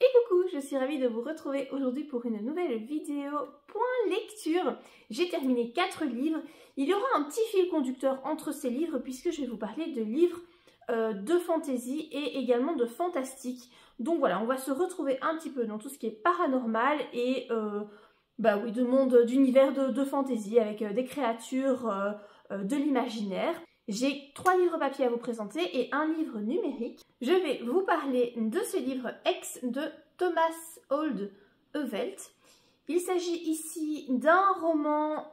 Et coucou, je suis ravie de vous retrouver aujourd'hui pour une nouvelle vidéo point lecture. J'ai terminé 4 livres. Il y aura un petit fil conducteur entre ces livres puisque je vais vous parler de livres euh, de fantasy et également de fantastique. Donc voilà, on va se retrouver un petit peu dans tout ce qui est paranormal et euh, bah oui, de monde, d'univers de, de, fantasy avec euh, des créatures de l'imaginaire. J'ai trois livres papier à vous présenter et un livre numérique. Je vais vous parler de ce livre Ex de Thomas Old Evelt. Il s'agit ici d'un roman,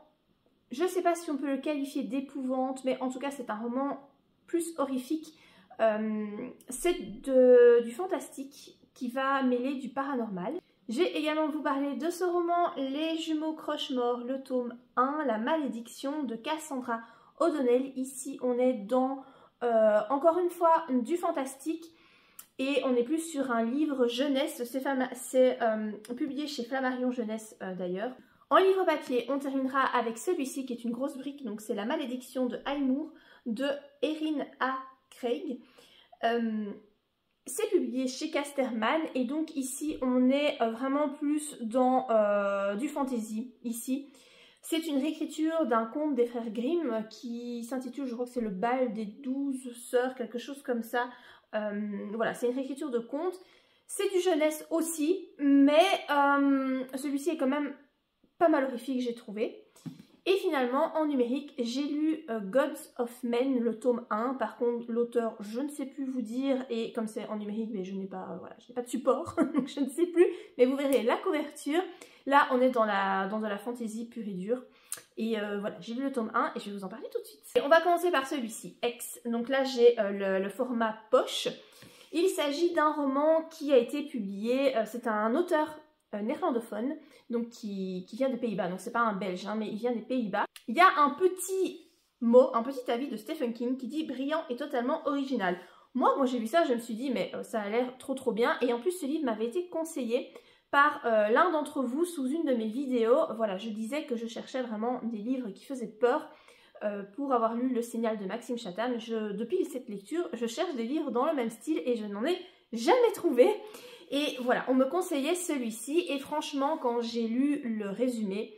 je ne sais pas si on peut le qualifier d'épouvante, mais en tout cas c'est un roman plus horrifique. Euh, c'est du fantastique qui va mêler du paranormal. J'ai également vous parler de ce roman Les jumeaux croche-mort, le tome 1, La malédiction de Cassandra Ici, on est dans, euh, encore une fois, du fantastique. Et on est plus sur un livre jeunesse. C'est euh, publié chez Flammarion Jeunesse euh, d'ailleurs. En livre papier, on terminera avec celui-ci qui est une grosse brique. Donc c'est La malédiction de Aimour de Erin A. Craig. c'est publié chez Casterman et donc ici on est vraiment plus dans du fantasy ici. C'est une réécriture d'un conte des frères Grimm qui s'intitule, je crois que c'est le bal des douze sœurs, quelque chose comme ça. Euh, voilà, c'est une réécriture de conte. C'est du jeunesse aussi, mais euh, celui-ci est quand même pas mal horrifique, j'ai trouvé. Et finalement, en numérique, j'ai lu euh, Gods of Men, le tome 1. Par contre, l'auteur, je ne sais plus vous dire. Et comme c'est en numérique, mais je n'ai pas, voilà, pas de support, donc je ne sais plus. Mais vous verrez la couverture. Là, on est dans, la, dans de la fantasy pure et dure. Et euh, voilà, j'ai lu le tome 1 et je vais vous en parler tout de suite. Et on va commencer par celui-ci, X. Donc là, j'ai euh, le, format poche. Il s'agit d'un roman qui a été publié, c'est un auteur néerlandophone, donc qui, vient des Pays-Bas, donc c'est pas un belge, hein, mais il vient des Pays-Bas. Il y a un petit mot, un petit avis de Stephen King qui dit brillant et totalement original. Moi, quand j'ai vu ça, je me suis dit, mais euh, ça a l'air trop trop bien. Et en plus, ce livre m'avait été conseillé par euh, l'un d'entre vous sous une de mes vidéos. Voilà, je disais que je cherchais vraiment des livres qui faisaient peur euh, pour avoir lu Le Signal de Maxime Chatham. Depuis cette lecture, je cherche des livres dans le même style et je n'en ai jamais trouvé. Et voilà, on me conseillait celui-ci et franchement, quand j'ai lu le résumé,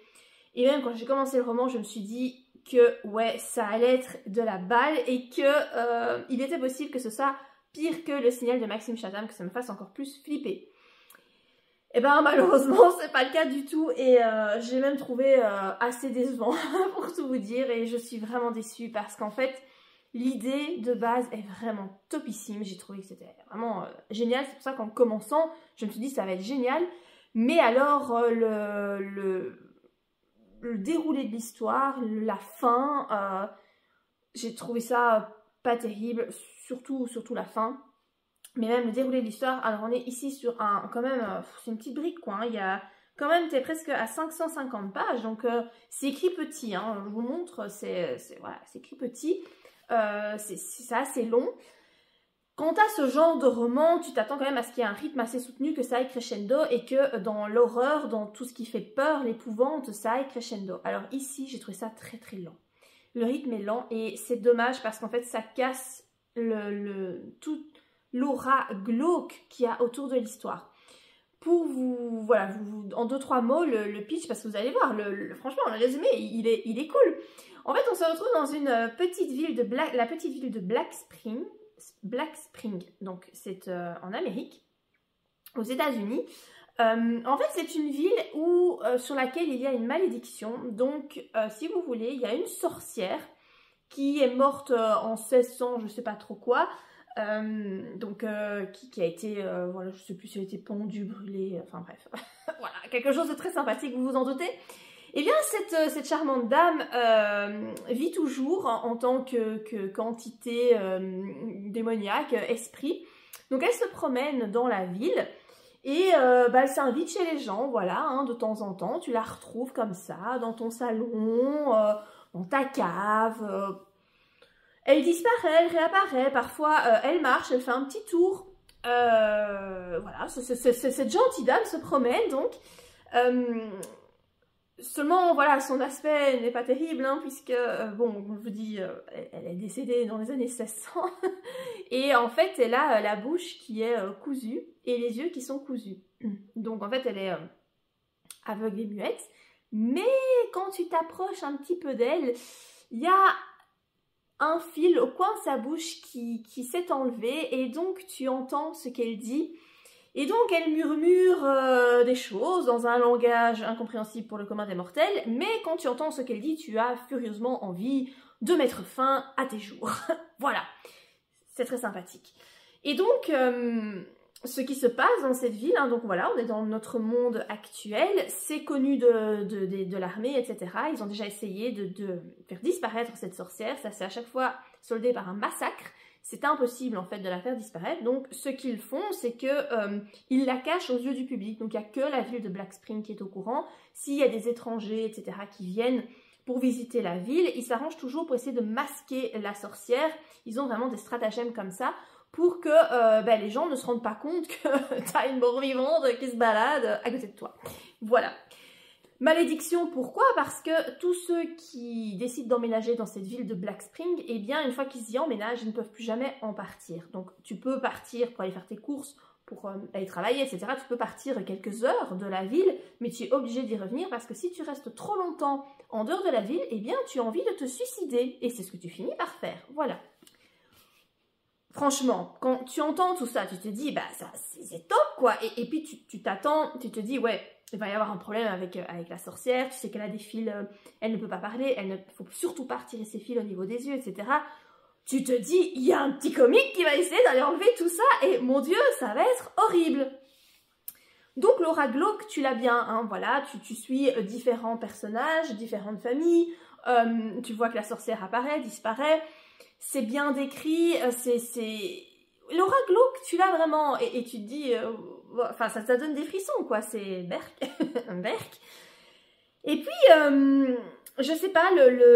et même quand j'ai commencé le roman, je me suis dit que ouais, ça allait être de la balle et que euh, il était possible que ce soit pire que le signal de Maxime Chatham, que ça me fasse encore plus flipper. Et eh ben malheureusement c'est pas le cas du tout et euh, j'ai même trouvé euh, assez décevant pour tout vous dire et je suis vraiment déçue parce qu'en fait L'idée de base est vraiment topissime. J'ai trouvé que c'était vraiment euh, génial. C'est pour ça qu'en commençant, je me suis dit ça va être génial. Mais alors, le, déroulé de l'histoire, la fin, j'ai trouvé ça pas terrible. Surtout, surtout la fin. Mais même le déroulé de l'histoire. Alors, on est ici sur un, quand même, c'est une petite brique quoi. Hein. Il y a quand même, es presque à 550 pages. Donc, c'est écrit petit. Hein. Je vous montre, c'est voilà, écrit petit. Euh, c'est assez long. Quant à ce genre de roman, tu t'attends quand même à ce qu'il y ait un rythme assez soutenu, que ça aille crescendo et que dans l'horreur, dans tout ce qui fait peur, l'épouvante, ça aille crescendo. Alors ici, j'ai trouvé ça très très lent. Le rythme est lent et c'est dommage parce qu'en fait, ça casse le, le tout l'aura glauque qu'il y a autour de l'histoire. Pour vous, voilà, vous, en deux trois mots, le, pitch, parce que vous allez voir, le, franchement, le résumé, il est, il est cool. En fait, on se retrouve dans une euh, petite ville de Black, la petite ville de Black Spring. Black Spring, donc c'est euh, en Amérique, aux États-Unis. Euh, en fait, c'est une ville où, sur laquelle il y a une malédiction. Donc, si vous voulez, il y a une sorcière qui est morte en 1600, je sais pas trop quoi. Donc, qui, qui, a été, voilà, je sais plus si elle a été pendue, brûlée, enfin bref. voilà, quelque chose de très sympathique, vous vous en doutez. Eh bien, cette, euh, charmante dame euh, vit toujours en, tant que, quantité euh, démoniaque, esprit. Donc, elle se promène dans la ville et bah, elle s'invite chez les gens, voilà, hein, de temps en temps. Tu la retrouves comme ça, dans ton salon, dans ta cave. Elle disparaît, elle réapparaît. Parfois, elle marche, elle fait un petit tour. voilà, cette gentille dame se promène donc. Seulement, voilà, son aspect n'est pas terrible, hein, puisque, euh, bon, je vous euh, elle, est décédée dans les années 1600. et en fait, elle a la bouche qui est cousue et les yeux qui sont cousus. Donc, en fait, elle est aveugle et muette. Mais quand tu t'approches un petit peu d'elle, il y a un fil au coin de sa bouche qui, qui s'est enlevé et donc tu entends ce qu'elle dit. Et donc elle murmure euh, des choses dans un langage incompréhensible pour le commun des mortels, mais quand tu entends ce qu'elle dit, tu as furieusement envie de mettre fin à tes jours. voilà, c'est très sympathique. Et donc, euh, ce qui se passe dans cette ville, hein, donc voilà, on est dans notre monde actuel, c'est connu de, de, l'armée, etc. Ils ont déjà essayé de, faire disparaître cette sorcière, ça s'est à chaque fois soldé par un massacre. C'est impossible en fait de la faire disparaître. Donc ce qu'ils font, c'est que euh, la cachent aux yeux du public. Donc il n'y a que la ville de Black Spring qui est au courant. S'il y a des étrangers, etc., qui viennent pour visiter la ville, ils s'arrangent toujours pour essayer de masquer la sorcière. Ils ont vraiment des stratagèmes comme ça pour que euh, ben, les gens ne se rendent pas compte que tu as une mort vivante qui se balade à côté de toi. Voilà. Malédiction, pourquoi? Parce que tous ceux qui décident d'emménager dans cette ville de Black Spring, eh bien, une fois qu'ils y emménagent, ils ne peuvent plus jamais en partir. Donc, tu peux partir pour aller faire tes courses, pour euh, aller travailler, etc. Tu peux partir quelques heures de la ville, mais tu es obligé d'y revenir parce que si tu restes trop longtemps en dehors de la ville, eh bien, tu as envie de te suicider. Et c'est ce que tu finis par faire. Voilà. Franchement, quand tu entends tout ça, tu te dis, bah, ça, c'est top, quoi. Et, puis, tu t'attends, tu, te dis, ouais, il va y avoir un problème avec, euh, la sorcière, tu sais qu'elle a des fils, euh, elle ne peut pas parler, elle ne faut surtout pas retirer ses fils au niveau des yeux, etc. Tu te dis, il y a un petit comique qui va essayer d'aller enlever tout ça, et mon Dieu, ça va être horrible. Donc Laura Glauque, tu l'as bien, hein, voilà, tu, tu suis euh, différents personnages, différentes familles, tu vois que la sorcière apparaît, disparaît, c'est bien décrit, euh, c'est... Laura Glauque, tu l'as vraiment, et, tu te dis, euh, enfin ça, donne des frissons quoi, c'est Berk, Berk. Et puis, euh, je sais pas,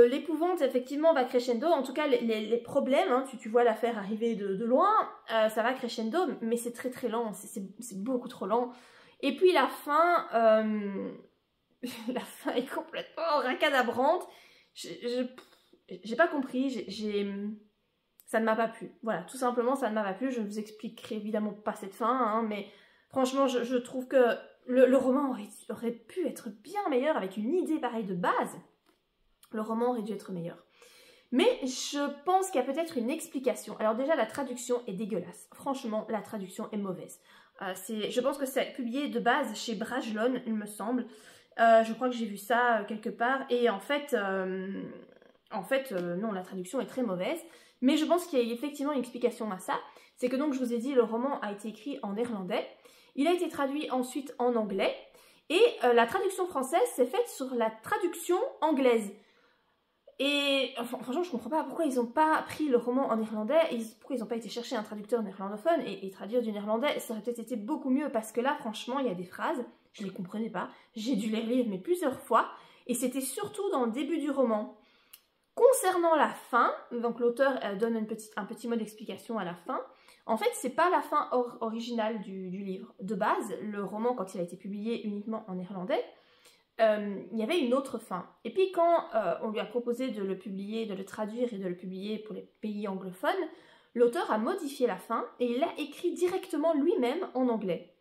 l'épouvante effectivement va crescendo, en tout cas les, problèmes, hein, tu, vois l'affaire arriver de, loin, ça va crescendo, mais c'est très très lent, c'est beaucoup trop lent. Et puis la fin, la fin est complètement racadabrante, j'ai pas compris, ça ne m'a pas plu. Voilà, tout simplement, ça ne m'a pas plu. Je ne vous expliquerai évidemment pas cette fin, hein, mais franchement, je, trouve que le, roman aurait, pu être bien meilleur avec une idée pareille de base. Le roman aurait dû être meilleur. Mais je pense qu'il y a peut-être une explication. Alors déjà, la traduction est dégueulasse. Franchement, la traduction est mauvaise. Euh, je pense que c'est publié de base chez Brajlon, il me semble. Euh, je crois que j'ai vu ça euh, quelque part. Et en fait, en fait, euh, non, la traduction est très mauvaise. Mais je pense qu'il y a effectivement une explication à ça. C'est que donc, je vous ai dit, le roman a été écrit en néerlandais. Il a été traduit ensuite en anglais. Et euh, la traduction française s'est faite sur la traduction anglaise. Et franchement, je comprends pas pourquoi ils n'ont pas pris le roman en néerlandais, pourquoi ils n'ont pas été chercher un traducteur néerlandophone et, traduire du néerlandais, ça aurait peut-être été beaucoup mieux parce que là, franchement, il y a des phrases, je ne les comprenais pas, j'ai dû les lire mais plusieurs fois, et c'était surtout dans le début du roman. Concernant la fin, donc l'auteur donne un petit mot d'explication à la fin. En fait, c'est pas la fin originale du, livre. De base, le roman, quand il a été publié uniquement en néerlandais, euh, il y avait une autre fin. Et puis quand euh, on lui a proposé de le publier, de le traduire et de le publier pour les pays anglophones, l'auteur a modifié la fin et il l'a écrit directement lui-même en anglais.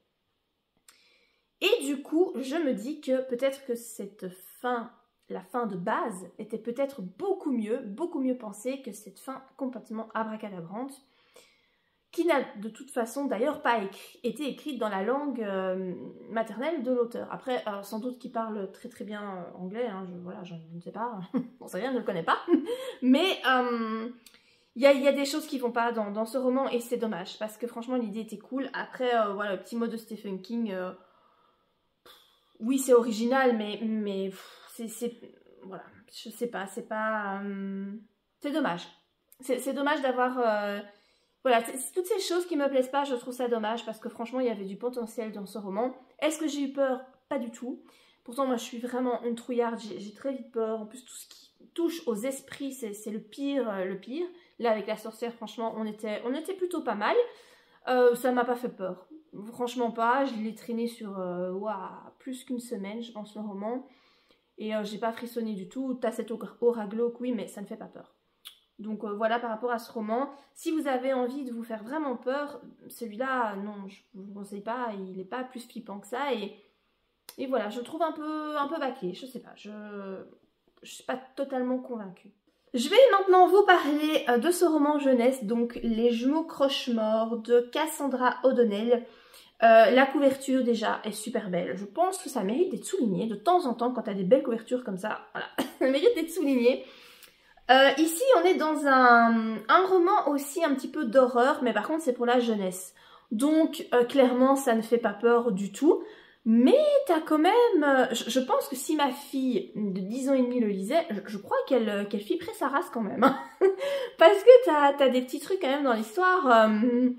Et du coup, je me dis que peut-être que cette fin la fin de base était peut-être beaucoup mieux, beaucoup mieux pensée que cette fin complètement abracadabrante, qui n'a de toute façon d'ailleurs pas été écrite dans la langue euh, maternelle de l'auteur. Après, sans doute qu'il parle très très bien euh, anglais, hein, je, ne sais pas, on sait je ne le connais pas, mais euh, il y, a, des choses qui vont pas dans, ce roman et c'est dommage, parce que franchement l'idée était cool. Après, voilà, le petit mot de Stephen King, oui c'est original, mais c'est voilà. Je sais pas c'est pas euh, c'est dommage. C'est dommage d'avoir euh, voilà toutes ces choses qui me plaisent pas je trouve ça dommage parce que franchement il y avait du potentiel dans ce roman. Est-ce que j'ai eu peur? Pas du tout. Pourtant moi je suis vraiment une trouillarde. J'ai très vite peur. En plus tout ce qui touche aux esprits c'est le pire euh, le pire. Là avec la sorcière franchement on était on était plutôt pas mal. Ça m'a pas fait peur. Franchement pas. Je l'ai traîné sur plus qu'une semaine je pense le roman Et j'ai pas frissonné du tout. T'as cette aura glauque, oui, mais ça ne fait pas peur. Donc voilà par rapport à ce roman. Si vous avez envie de vous faire vraiment peur, celui-là, non, je ne vous conseille pas. Il n'est pas plus flippant que ça. Et, voilà, je trouve un peu, un peu bâclé. Je sais pas, je ne suis pas totalement convaincue. Je vais maintenant vous parler euh, de ce roman jeunesse, donc Les jumeaux croche-morts de Cassandra O'Donnell. Euh, la couverture déjà est super belle. Je pense que ça mérite d'être souligné. De temps en temps, quand tu des belles couvertures comme ça, voilà, ça mérite d'être souligné. Euh, ici, on est dans un, un, roman aussi un petit peu d'horreur, mais par contre, c'est pour la jeunesse. Donc, clairement, ça ne fait pas peur du tout. Mais t'as quand même... Euh, je, pense que si ma fille de 10 ans et demi le lisait, je, crois qu'elle euh, qu'elle flipperait sa race quand même. Hein. Parce que t'as as des petits trucs quand même dans l'histoire. Euh,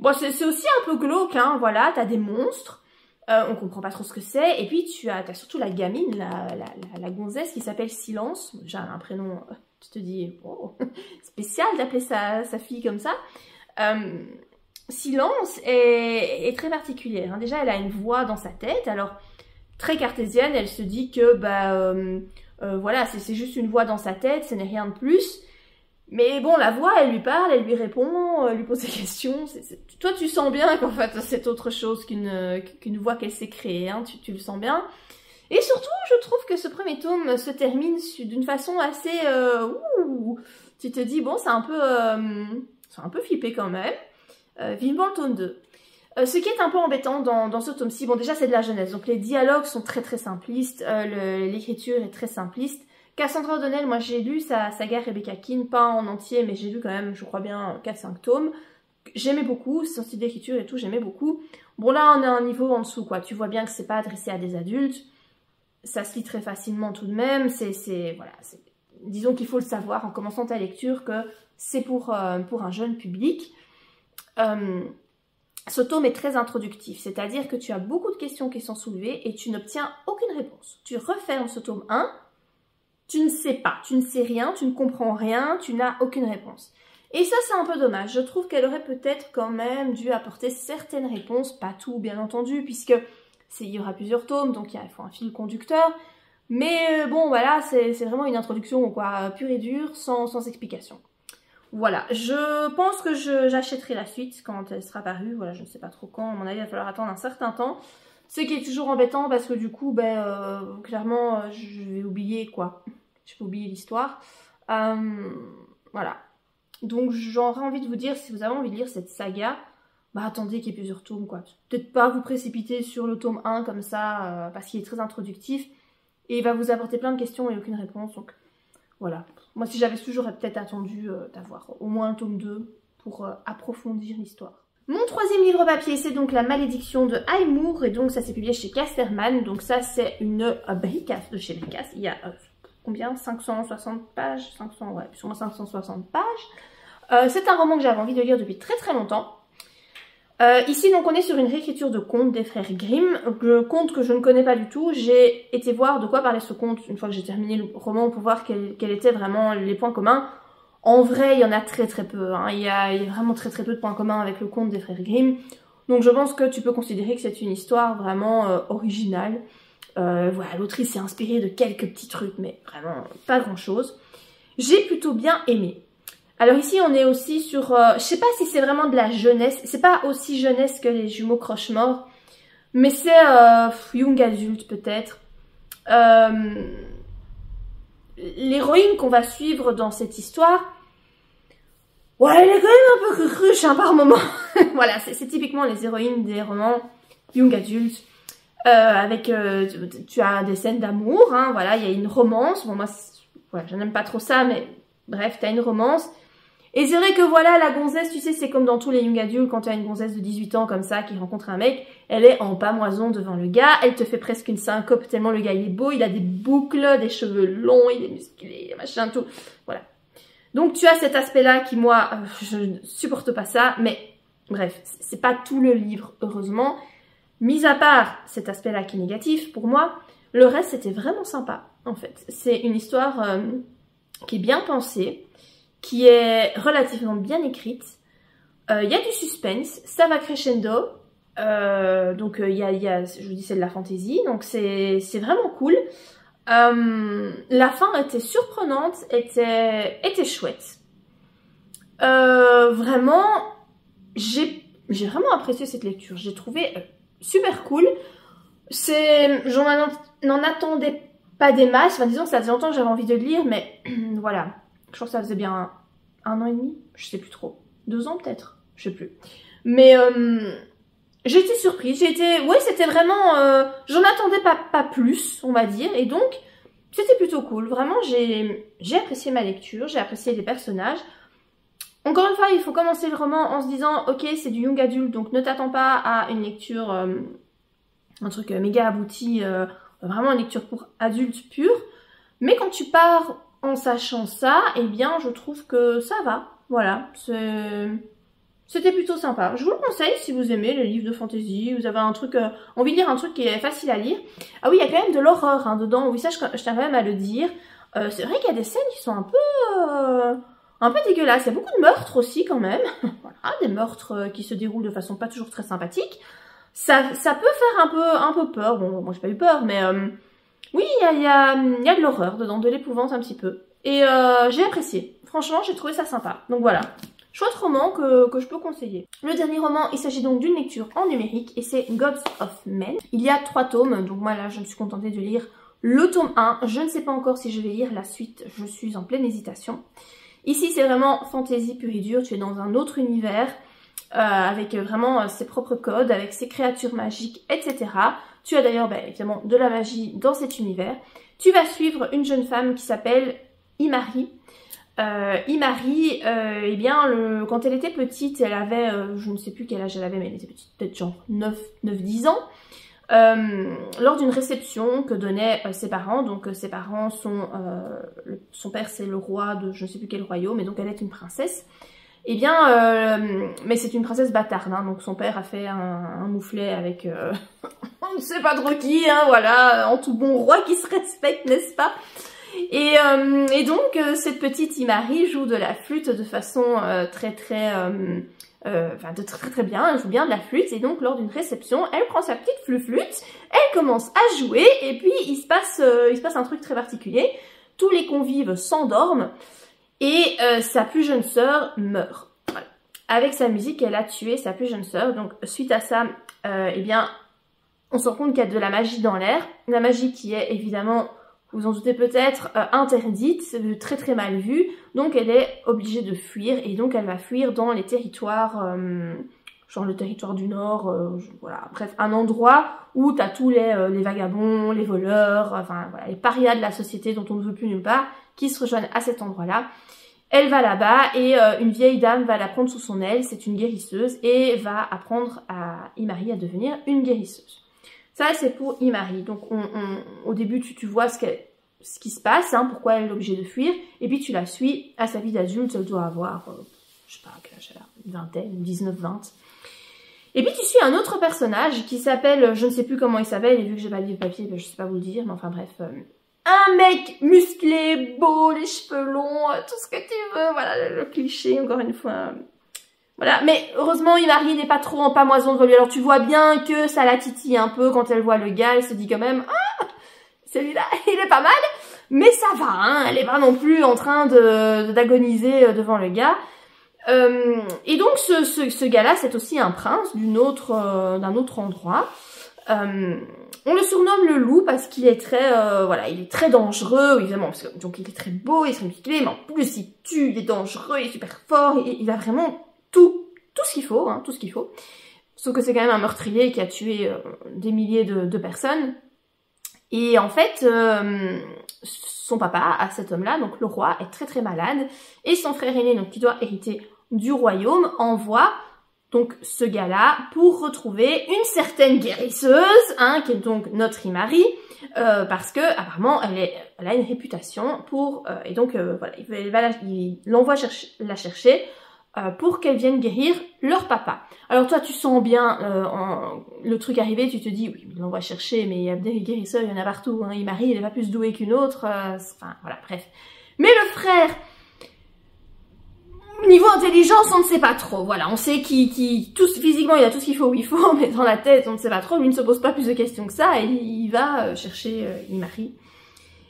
bon, c'est aussi un peu glauque, hein, voilà. T'as des monstres. on comprend pas trop ce que c'est. Et puis tu as, surtout la gamine, la, la, la, gonzesse qui s'appelle Silence. J'ai un prénom, tu te dis, oh, spécial d'appeler sa, sa, fille comme ça. Silence est, très particulière. Hein. Déjà, elle a une voix dans sa tête. Alors, très cartésienne, elle se dit que, bah, euh, euh, voilà, c'est juste une voix dans sa tête, ce n'est rien de plus. Mais bon, la voix, elle lui parle, elle lui répond, elle lui pose des questions. Toi, tu sens bien qu'en fait, c'est autre chose qu'une voix qu'elle s'est créée. Hein. Tu, le sens bien. Et surtout, je trouve que ce premier tome se termine d'une façon assez... Euh, ouh, tu te dis, bon, c'est un peu... c'est un peu flippé quand même. Euh, vivement le tome 2. Euh, ce qui est un peu embêtant dans, ce tome-ci, bon déjà c'est de la jeunesse, donc les dialogues sont très très simplistes, euh, l'écriture est très simpliste. Cassandra O'Donnell, moi j'ai lu sa saga Rebecca Keane, pas en entier, mais j'ai lu quand même, je crois bien, 4-5 tomes. J'aimais beaucoup, son style d'écriture et tout, j'aimais beaucoup. Bon là on a un niveau en dessous quoi, tu vois bien que c'est pas adressé à des adultes, ça se lit très facilement tout de même, c'est, voilà, disons qu'il faut le savoir en commençant ta lecture que c'est pour, pour un jeune public. Euh, ce tome est très introductif, c'est-à-dire que tu as beaucoup de questions qui sont soulevées et tu n'obtiens aucune réponse. Tu refermes ce tome 1, tu ne sais pas, tu ne sais rien, tu ne comprends rien, tu n'as aucune réponse. Et ça, c'est un peu dommage. Je trouve qu'elle aurait peut-être quand même dû apporter certaines réponses, pas tout bien entendu, puisque il y aura plusieurs tomes, donc il faut un fil conducteur. Mais euh, bon, voilà, c'est vraiment une introduction quoi, pure et dure, sans, explication. Voilà, je pense que j'achèterai la suite quand elle sera parue. Voilà, je ne sais pas trop quand. À mon avis, il va falloir attendre un certain temps. Ce qui est toujours embêtant parce que du coup, ben, euh, clairement, je vais oublier quoi. Je vais oublier l'histoire. Euh, voilà. Donc j'aurais envie de vous dire, si vous avez envie de lire cette saga, bah attendez qu'il y ait plusieurs tomes quoi. Peut-être pas vous précipiter sur le tome 1 comme ça, parce qu'il est très introductif. Et il va vous apporter plein de questions et aucune réponse. Donc voilà. Moi, si j'avais su, j'aurais peut-être attendu euh, d'avoir au moins un tome 2 pour euh, approfondir l'histoire. Mon troisième livre papier, c'est donc La Malédiction de Aimour, et donc ça s'est publié chez Casterman. Donc ça, c'est une euh, de chez Bricasse. Il y a combien? 560 pages? 500, ouais, plus ou moins 560 pages. c'est un roman que j'avais envie de lire depuis très très longtemps. Euh, ici, donc, on est sur une réécriture de conte des frères Grimm, le conte que je ne connais pas du tout. J'ai été voir de quoi parlait ce conte une fois que j'ai terminé le roman pour voir quels étaient vraiment les points communs. En vrai, il y en a très très peu. Hein. Il, y a, vraiment très très peu de points communs avec le conte des frères Grimm. Donc je pense que tu peux considérer que c'est une histoire vraiment euh, originale. Euh, voilà, l'autrice s'est inspirée de quelques petits trucs, mais vraiment pas grand chose. J'ai plutôt bien aimé. Alors ici, on est aussi sur... Euh, je sais pas si c'est vraiment de la jeunesse. C'est pas aussi jeunesse que les jumeaux croche-morts. Mais c'est euh, young adulte peut-être. Euh, L'héroïne qu'on va suivre dans cette histoire... Ouais, elle est quand même un peu cruche hein, par moment. voilà, c'est typiquement les héroïnes des romans young adultes. Euh, avec, tu, as des scènes d'amour, hein, voilà, il y a une romance. Bon, moi, ouais, je n'aime pas trop ça, mais bref, tu as une romance. Et c'est vrai que voilà, la gonzesse, tu sais, c'est comme dans tous les young adultes, quand tu as une gonzesse de 18 ans comme ça qui rencontre un mec, elle est en pamoison devant le gars, elle te fait presque une syncope tellement le gars il est beau, il a des boucles, des cheveux longs, il est musclé, machin, tout. Voilà. Donc tu as cet aspect-là qui, moi, euh, je ne supporte pas ça, mais bref, c'est pas tout le livre, heureusement. Mis à part cet aspect-là qui est négatif, pour moi, le reste c'était vraiment sympa, en fait. C'est une histoire euh, qui est bien pensée, qui est relativement bien écrite. Euh, il y a du suspense, ça va crescendo. Euh, donc il euh, y, a, je vous dis, c'est de la fantasy, donc c'est vraiment cool. la fin était surprenante, était, était chouette. vraiment, j'ai vraiment apprécié cette lecture. J'ai trouvé super cool. C'est, j'en n'en attendais pas des masses. Enfin, disons, ça faisait longtemps que j'avais envie de le lire, mais voilà. Je crois que ça faisait bien un, an et demi. Je sais plus trop. Deux ans peut-être. Je sais plus. Mais euh, j'ai été surprise. J'ai c'était vraiment. Euh, j'en attendais pas pas plus, on va dire. Et donc, c'était plutôt cool. Vraiment, j'ai j'ai apprécié ma lecture. J'ai apprécié les personnages. Encore une fois, il faut commencer le roman en se disant, ok, c'est du young adulte, donc ne t'attends pas à une lecture, euh, un truc méga abouti vraiment une lecture pour adultes pure. Mais quand tu pars en sachant ça, eh bien je trouve que ça va. Voilà, c'était plutôt sympa. Je vous le conseille si vous aimez les livres de fantasy, vous avez un truc, euh, envie de lire un truc qui est facile à lire. Ah oui, il y a quand même de l'horreur hein, dedans, oui ça je, tiens quand même à le dire. Euh, c'est vrai qu'il y a des scènes qui sont un peu... Euh, un peu dégueulasses. Il y a beaucoup de meurtres aussi quand même. voilà, des meurtres qui se déroulent de façon pas toujours très sympathique ça, peut faire un peu, peur. Bon, moi j'ai pas eu peur, mais euh, oui, il y a de l'horreur dedans, de l'épouvante un petit peu. Et euh, j'ai apprécié. Franchement, j'ai trouvé ça sympa. Donc voilà. Chouette roman que, que je peux conseiller. Le dernier roman, il s'agit donc d'une lecture en numérique et c'est Gods of Men. Il y a trois tomes, donc moi là je me suis contentée de lire le tome 1. Je ne sais pas encore si je vais lire la suite, je suis en pleine hésitation. Ici c'est vraiment fantasy pur et dur, tu es dans un autre univers. Euh, avec vraiment euh, ses propres codes, avec ses créatures magiques, etc. Tu as d'ailleurs bah, évidemment de la magie dans cet univers. Tu vas suivre une jeune femme qui s'appelle Imari. Euh, Imari, euh, eh bien, quand elle était petite, elle avait, je ne sais plus quel âge elle avait, mais elle était petite, peut-être genre 9-10 ans. Lors d'une réception que donnaient ses parents, donc ses parents sont, son père c'est le roi de je ne sais plus quel royaume, et donc elle est une princesse. Eh bien, euh, mais c'est une princesse bâtarde, hein, donc son père a fait un, mouflet avec euh, on ne sait pas trop qui, hein, voilà, en tout bon roi qui se respecte, n'est-ce pas? Et, euh, et, donc, cette petite Imari joue de la flûte de façon très très... Enfin, de très très bien, elle joue bien de la flûte, et donc lors d'une réception, elle prend sa petite flûte, elle commence à jouer, et puis il se passe, il se passe un truc très particulier, tous les convives s'endorment, et euh, sa plus jeune sœur meurt. Avec sa musique, elle a tué sa plus jeune sœur. Donc suite à ça, euh, eh bien, on se rend compte qu'il y a de la magie dans l'air. La magie qui est évidemment, vous en doutez peut-être, euh, interdite, très très mal vue. Donc elle est obligée de fuir et donc elle va fuir dans les territoires, genre le territoire du Nord, voilà, bref, un endroit où t'as tous les, les vagabonds, les voleurs, enfin voilà, les parias de la société dont on ne veut plus nulle part, qui se rejoignent à cet endroit-là. Elle va là-bas et euh, une vieille dame va la prendre sous son aile, c'est une guérisseuse, et va apprendre à Imari à devenir une guérisseuse. Ça, c'est pour Imari. Donc, au début, tu, vois ce, ce, qui se passe, hein, pourquoi elle est obligée de fuir, et puis tu la suis à sa vie d'adulte, elle doit avoir, euh, je sais pas, quel âge elle a, une vingtaine, 19-20. Et puis tu suis un autre personnage qui s'appelle, je ne sais plus comment il s'appelle, et vu que j'ai pas le papier, ben, je sais pas vous le dire, mais enfin bref, euh, un mec musclé, beau, les cheveux longs, euh, tout ce que tu veux, voilà le, cliché encore une fois. Voilà, mais heureusement Imari n'est pas trop en pamoison de lui, alors tu vois bien que ça la titille un peu quand elle voit le gars, elle se dit quand même, ah, celui-là, il est pas mal, mais ça va, hein, elle est pas non plus en train d'agoniser euh, devant le gars. Euh, et donc ce, ce, gars-là, c'est aussi un prince autre, d'un autre endroit. Euh, on le surnomme le loup parce qu'il est très, euh, voilà, il est très dangereux, évidemment, parce que, donc il est très beau, il est très musclé, mais en plus il tue, il est dangereux, il est super fort, il a vraiment tout, tout ce qu'il faut, hein, tout ce qu'il faut. Sauf que c'est quand même un meurtrier qui a tué euh, des milliers de, personnes. Et en fait, son papa, à cet homme-là, donc le roi, est très très malade, et son frère aîné, donc qui doit hériter du royaume, envoie donc ce gars-là pour retrouver une certaine guérisseuse, hein, qui est donc notre Imari, euh, parce que apparemment elle, a une réputation pour euh, et donc euh, voilà, il l'envoie la chercher pour qu'elle vienne guérir leur papa. Alors toi tu sens bien le truc arriver, tu te dis oui il l'envoie chercher, mais il y a des guérisseurs, il y en a partout. Hein, Imari il est pas plus doué qu'une autre. enfin voilà bref. Mais le frère Niveau intelligence, on ne sait pas trop. Voilà, on sait qu'il, physiquement, il a tout ce qu'il faut où il faut, mais dans la tête, on ne sait pas trop. Lui ne se pose pas plus de questions que ça et il va euh, chercher euh, Imari.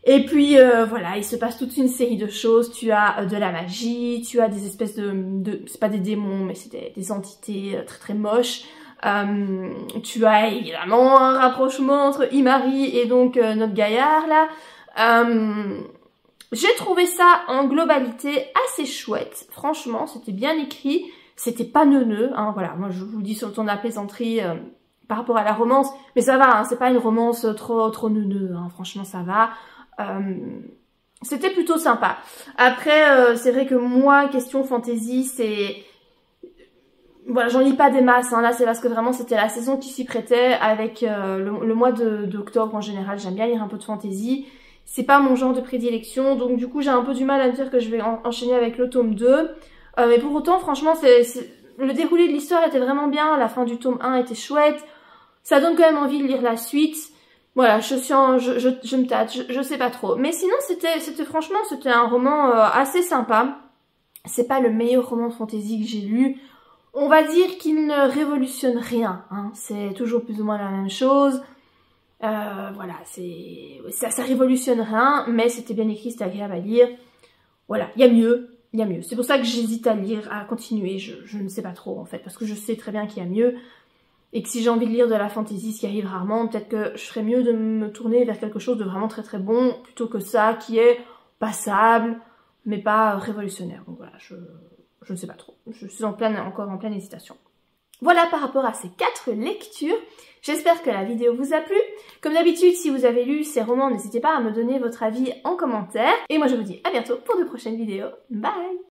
Et puis euh, voilà, il se passe toute une série de choses. Tu as euh, de la magie, tu as des espèces de... de c'est pas des démons, mais c'est des, entités euh, très très moches. tu as évidemment un rapprochement entre Imari et donc notre gaillard là. J'ai trouvé ça en globalité assez chouette. Franchement, c'était bien écrit. C'était pas neuneux. Hein, voilà, moi je vous dis sur ton plaisanterie par rapport à la romance. Mais ça va, hein, c'est pas une romance trop trop neuneux. Hein, franchement, ça va. Euh, c'était plutôt sympa. Après, euh, c'est vrai que moi, question fantasy, c'est... Voilà, j'en lis pas des masses, hein. là c'est parce que vraiment c'était la saison qui s'y prêtait avec euh, le, mois d'octobre en général, j'aime bien lire un peu de fantasy. C'est pas mon genre de prédilection, donc du coup j'ai un peu du mal à me dire que je vais enchaîner avec le tome 2. mais pour autant, franchement, le déroulé de l'histoire était vraiment bien, la fin du tome 1 était chouette. Ça donne quand même envie de lire la suite. Voilà, je suis en, je, je, me tâte, je, sais pas trop. Mais sinon, c'était franchement, c'était un roman euh, assez sympa. C'est pas le meilleur roman de fantasy que j'ai lu. On va dire qu'il ne révolutionne rien. Hein. C'est toujours plus ou moins la même chose. Euh, voilà, c'est ça, ça révolutionne rien, mais c'était bien écrit, c'était agréable à lire. Voilà, il y a mieux, il y a mieux. C'est pour ça que j'hésite à lire, à continuer. Je, je, ne sais pas trop en fait, parce que je sais très bien qu'il y a mieux. Et que si j'ai envie de lire de la fantasy, ce qui arrive rarement, peut-être que je ferais mieux de me tourner vers quelque chose de vraiment très très bon, plutôt que ça qui est passable, mais pas révolutionnaire. Donc voilà, je, je ne sais pas trop. Je suis en pleine, encore en pleine hésitation. Voilà par rapport à ces quatre lectures. J'espère que la vidéo vous a plu. Comme d'habitude, si vous avez lu ces romans, n'hésitez pas à me donner votre avis en commentaire. Et moi je vous dis à bientôt pour de prochaines vidéos. Bye